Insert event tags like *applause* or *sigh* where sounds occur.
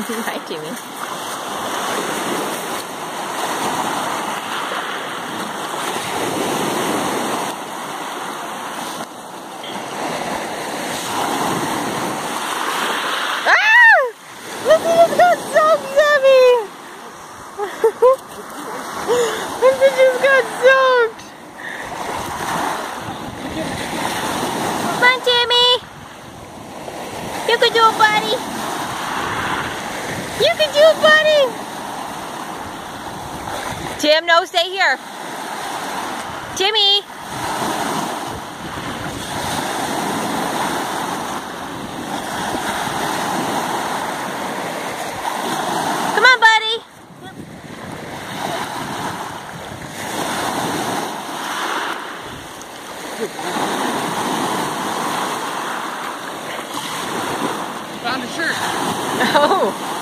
*laughs* Hi, Jimmy. Ah! Come on, Jimmy! You can do it, buddy! You can do it, buddy! Tim, no, stay here. Timmy! Come on, buddy! Found a shirt. *laughs* Oh!